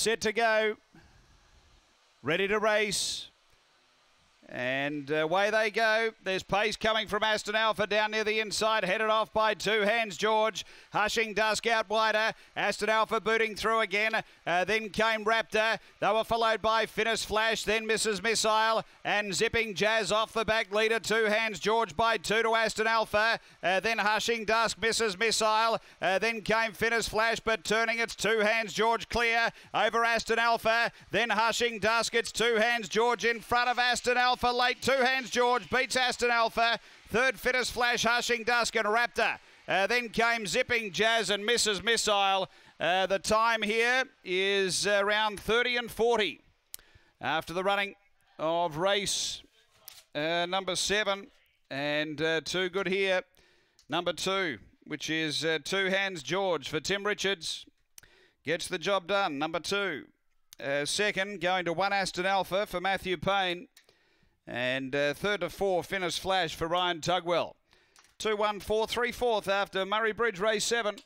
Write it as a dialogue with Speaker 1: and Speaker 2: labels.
Speaker 1: Set to go. Ready to race. And away they go. There's pace coming from Aston Alpha down near the inside, headed off by two hands. George hushing Dusk out wider. Aston Alpha booting through again. Uh, then came Raptor. They were followed by Finnis Flash, then Mrs. Missile, and zipping Jazz off the back leader. Two hands George by two to Aston Alpha. Uh, then hushing Dusk, Mrs. Missile. Uh, then came Finnis Flash, but turning it's two hands George clear over Aston Alpha. Then hushing Dusk, it's two hands George in front of Aston Alpha late. Two hands George beats Aston Alpha. Third Finnis Flash, Hushing Dusk and Raptor. Uh, then came Zipping Jazz and Mrs. Missile. Uh, the time here is around 30 and 40 after the running of race uh, number seven. And uh, two good here. Number two, which is uh, Two Hands George for Tim Richards. Gets the job done. Number two. Second, going to one Aston Alpha for Matthew Payne. And uh, third to four, Finnis Flash for Ryan Tugwell. 2 1 4 3 fourth after Murray Bridge race seven.